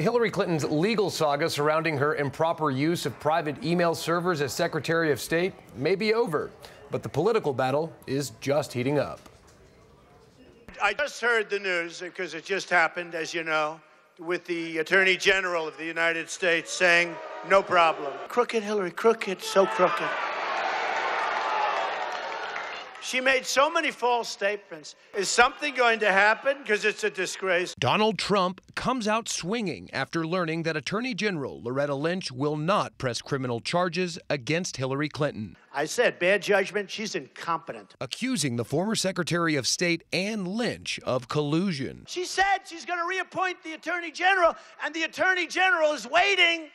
Hillary Clinton's legal saga surrounding her improper use of private email servers as Secretary of State may be over, but the political battle is just heating up. I just heard the news because it just happened, as you know, with the Attorney General of the United States saying, no problem. Crooked Hillary, crooked, so crooked. She made so many false statements. Is something going to happen? Because it's a disgrace. Donald Trump comes out swinging after learning that Attorney General Loretta Lynch will not press criminal charges against Hillary Clinton. I said, bad judgment. She's incompetent. Accusing the former Secretary of State and Lynch of collusion. She said she's going to reappoint the Attorney General, and the Attorney General is waiting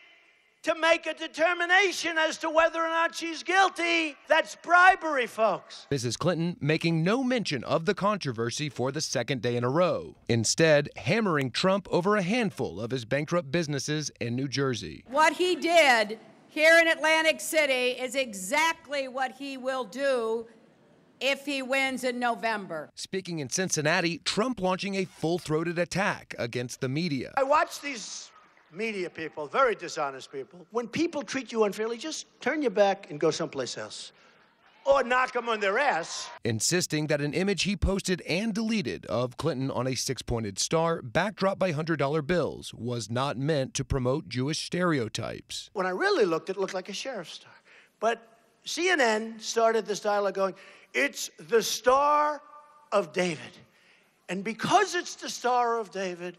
to make a determination as to whether or not she's guilty. That's bribery, folks. Mrs. Clinton making no mention of the controversy for the second day in a row, instead, hammering Trump over a handful of his bankrupt businesses in New Jersey. What he did here in Atlantic City is exactly what he will do if he wins in November. Speaking in Cincinnati, Trump launching a full throated attack against the media. I watch these media people, very dishonest people. When people treat you unfairly, just turn your back and go someplace else. Or knock them on their ass. Insisting that an image he posted and deleted of Clinton on a six pointed star, backdropped by $100 bills, was not meant to promote Jewish stereotypes. When I really looked, it looked like a sheriff's star. But CNN started this dialogue going, it's the Star of David. And because it's the Star of David,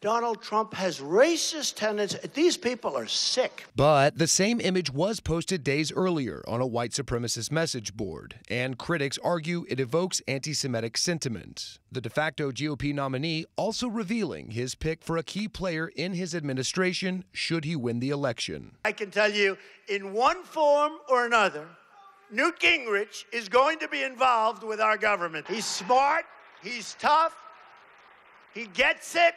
Donald Trump has racist tendencies. These people are sick. But the same image was posted days earlier on a white supremacist message board, and critics argue it evokes anti Semitic sentiment. The de facto GOP nominee also revealing his pick for a key player in his administration should he win the election. I can tell you, in one form or another, Newt Gingrich is going to be involved with our government. He's smart, he's tough, he gets it.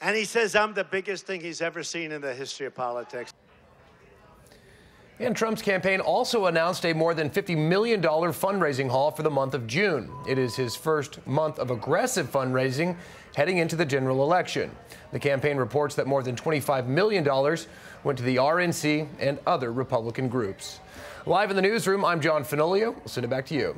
And he says, I'm the biggest thing he's ever seen in the history of politics. And Trump's campaign also announced a more than $50 million fundraising haul for the month of June. It is his first month of aggressive fundraising heading into the general election. The campaign reports that more than $25 million went to the RNC and other Republican groups. Live in the newsroom, I'm John Finolio. We'll send it back to you.